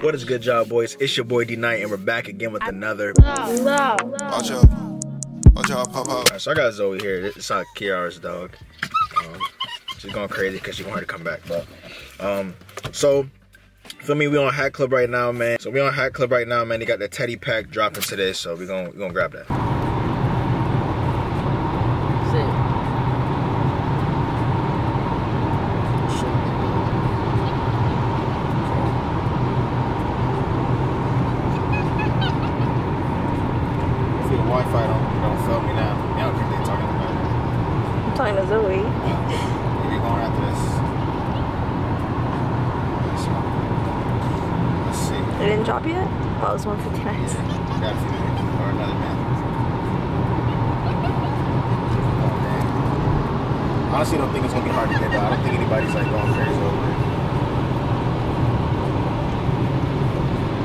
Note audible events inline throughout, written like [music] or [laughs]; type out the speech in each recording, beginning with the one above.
What is good, job, boys? It's your boy D Knight, and we're back again with another. No. Watch out. Watch out, pop out. Alright, so I got Zoe here. It's not Kiara's dog. Um, she's going crazy because she wanted to come back, but um, so for me, we on Hat Club right now, man. So we on Hat Club right now, man. They got the Teddy pack dropping today, so we gonna we gonna grab that. If the Wi-Fi don't don't fail me now, I don't think they're talking about it. I'm talking to Zoe. Maybe going after this. Let's see. They didn't drop yet? Oh, it was 159. Yeah, got a few minutes or another man. Oh, honestly, I don't think it's gonna be hard to get though. I don't think anybody's like going crazy over it.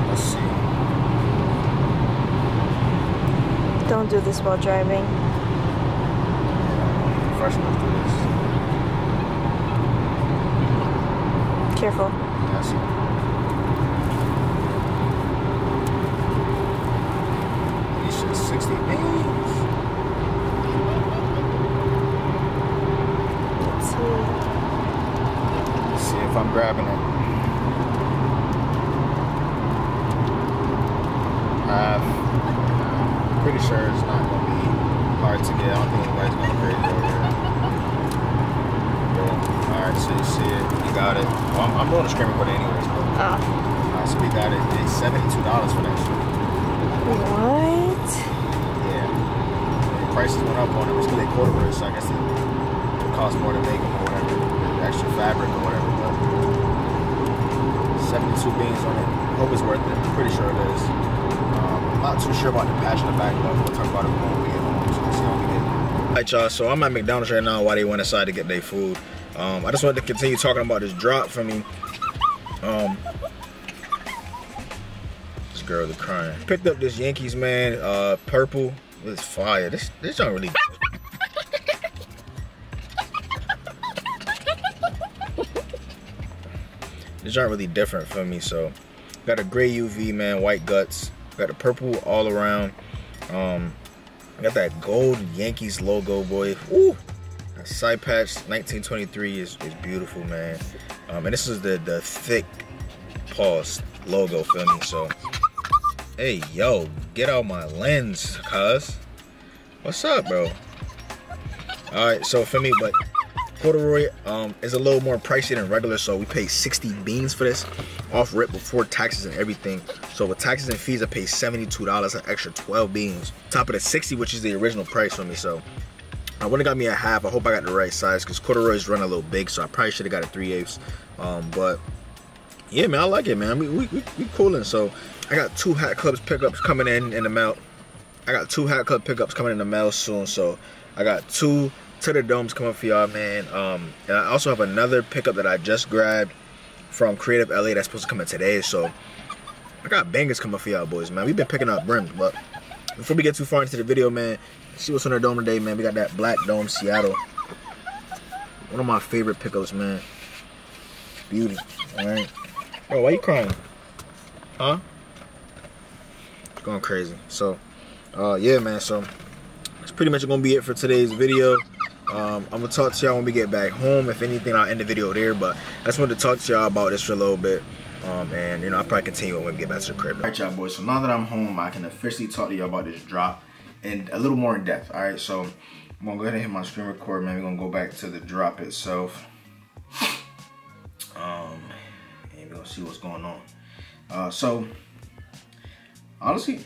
Let's see. Don't do this while driving. Freshmen do this. Careful. These 60 beans. Let's see. Let's see if I'm grabbing it. I'm pretty sure it's not gonna be hard to get. I don't think anybody's going crazy over here. Boom. Alright, so you see it. You got it. Well, I'm, I'm doing a screen recorder anyways, but ah. Oh. alright, so we got it. It's $72 for that shit. What? Yeah. The prices went up on it. It's a quarter corduroy, so I guess it, it costs more to make them or whatever. Extra fabric or whatever, but 72 beans on it. Hope it's worth it. I'm pretty sure it is. Not too sure about the patch in the back, but we'll talk about it when we get home. So let's see how we get. Alright, y'all. So I'm at McDonald's right now while they went inside to get their food. Um, I just wanted to continue talking about this drop for me. Um, this girl is crying. Picked up this Yankees man, uh, purple. It's fire. This this don't really. These aren't really different for me. So, got a gray UV man, white guts. Got a purple all around. Um, I got that gold Yankees logo, boy. Ooh, that side patch 1923 is, is beautiful, man. Um, and this is the the thick pause logo for me. So, hey, yo, get out my lens, cuz. What's up, bro? All right, so for me, but corduroy um, is a little more pricey than regular, so we pay 60 beans for this off rip before taxes and everything. So with taxes and fees, I pay $72, an extra 12 beans. Top of the 60, which is the original price for me. So I would've got me a half. I hope I got the right size because corduroys run a little big, so I probably should have got a 3 eighths. Um, but yeah, man, I like it, man. We we we, we coolin'. So I got two hat clubs pickups coming in in the mail. I got two hat club pickups coming in the mail soon. So I got two to the domes coming for y'all, man. Um, and I also have another pickup that I just grabbed from Creative LA that's supposed to come in today. So I got bangers coming for y'all, boys, man. We've been picking up brims, but before we get too far into the video, man, see what's on our dome today, man. We got that black dome Seattle. One of my favorite pickups, man. Beauty. All right. Bro, why you crying? Huh? Going crazy. So, uh, yeah, man. So, that's pretty much gonna be it for today's video. Um, I'm gonna talk to y'all when we get back home. If anything, I'll end the video there. But I just wanted to talk to y'all about this for a little bit. Um, and you know, I'll probably continue when we get back to the crib. Alright, y'all boys. So now that I'm home, I can officially talk to y'all about this drop and a little more in depth. All right, so I'm gonna go ahead and hit my screen record, man. We're gonna go back to the drop itself. Um, and we're gonna see what's going on. Uh, so honestly,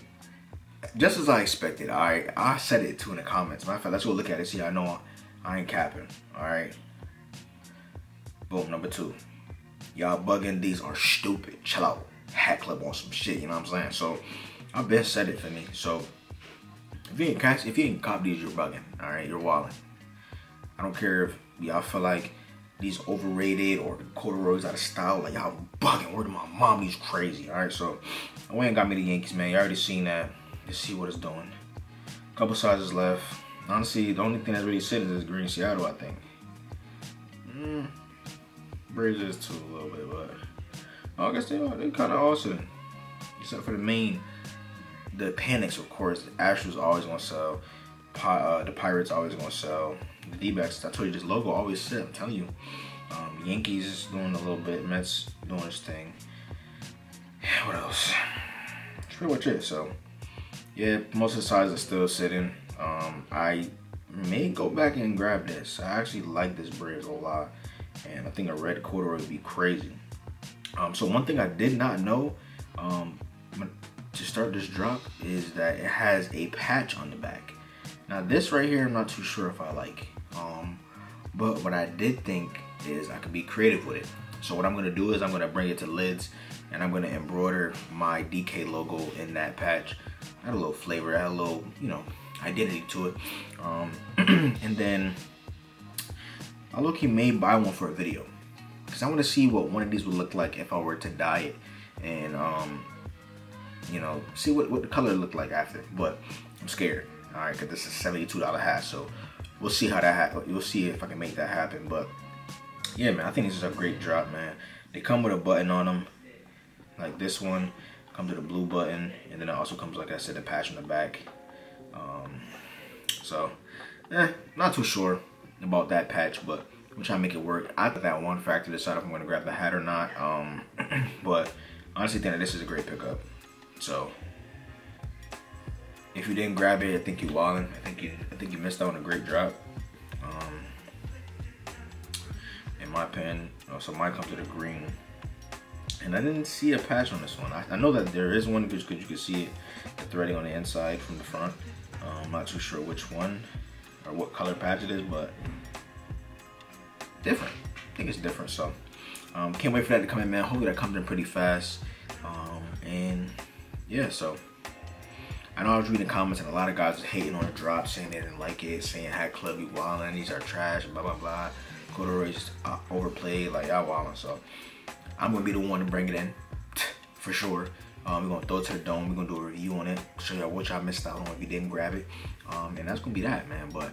just as I expected. Right, I said it too in the comments. Matter of fact, let's go look at it. See, I know I ain't capping. All right. Boom, number two. Y'all bugging. These are stupid. Chill out. Hat club on some shit. You know what I'm saying? So I've been said it for me. So if you ain't catch, if you ain't cop these, you're bugging. All right, you're walling. I don't care if y'all feel like these overrated or the corduroys out of style. Like y'all bugging. Word of my mom, these crazy. All right, so I went and got me the Yankees, man. You already seen that. Let's see what it's doing. Couple sizes left. Honestly, the only thing that's really sitting is green Seattle, I think. Mm, Bridges too a little bit, but I guess they are. They kind of awesome. Except for the main, the Panics, of course. The Astros always gonna sell. Pi- uh, the Pirates always gonna sell. The D-backs, I told you, this logo always sit. I'm telling you. Um, Yankees is doing a little bit. Mets doing his thing. [sighs] What else? That's pretty much it. So, yeah, most of the sides are still sitting. Um, I may go back and grab this. I actually like this Braves a lot, and I think a red corduroy would be crazy. Um, so one thing I did not know um, to start this drop is that it has a patch on the back. Now this right here, I'm not too sure if I like. Um, but what I did think is I could be creative with it. So what I'm gonna do is I'm gonna bring it to lids and I'm gonna embroider my DK logo in that patch. Add a little flavor, add a little, you know, identity to it. Um, [clears throat] and then I look, he may buy one for a video because I want to see what one of these would look like if I were to dye it and um, you know see what, what the color look like after. But I'm scared. All right, because this is $72 hat, so we'll see how that happen. We'll see if I can make that happen. But yeah, man, I think this is a great drop, man. They come with a button on them, like this one. Comes with a blue button, and then it also comes, like I said, a patch on the back. Um, so, eh, not too sure about that patch, but I'm trying to make it work. I got that one factor to decide if I'm going to grab the hat or not. Um, [clears throat] but honestly, think this is a great pickup. So, if you didn't grab it, I think you wildin'. I think you, I think you missed out on a great drop. Um, in my opinion, uh, so mine comes with a green. And I didn't see a patch on this one. I, I know that there is one because you can see it, the threading on the inside from the front. Um, I'm not too sure which one or what color patch it is, but different. I think it's different. So um, can't wait for that to come in, man. Hopefully that comes in pretty fast. Um, and yeah, so I know I was reading comments and a lot of guys was hating on the drop, saying they didn't like it, saying Hat Club you wildin', these are trash, blah blah blah. Corduroy's uh, overplayed, like y'all wildin'. So I'm gonna be the one to bring it in [laughs] for sure. Um, we're gonna throw it to the dome. We're gonna do a review on it, show y'all what y'all missed out on if you didn't grab it, um, and that's gonna be that, man. But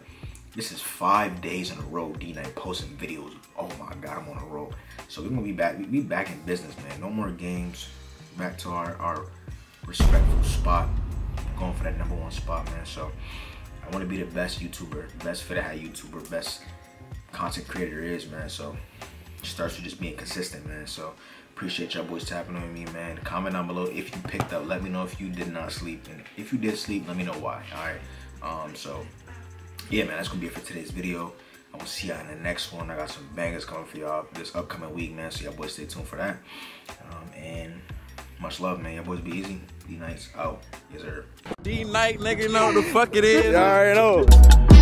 this is five days in a row. D Knight posting videos. Oh my God, I'm on a roll. So we're gonna be back. We be back in business, man. No more games. Back to our our respectful spot. Going for that number one spot, man. So I want to be the best YouTuber, best fit hat YouTuber, best content creator is, man. So starts with just being consistent, man. So appreciate y'all boys tapping on me, man. Comment down below if you picked up. Let me know if you did not sleep, and if you did sleep, let me know why. All right. Um. So yeah, man, that's gonna be it for today's video. I will see y'all in the next one. I got some bangers coming for y'all this upcoming week, man. So y'all boys stay tuned for that. Um, and much love, man. Y'all boys be easy. Be nice. Out. Yes, sir. D Knight, nigga, you know what the fuck it is. You already know.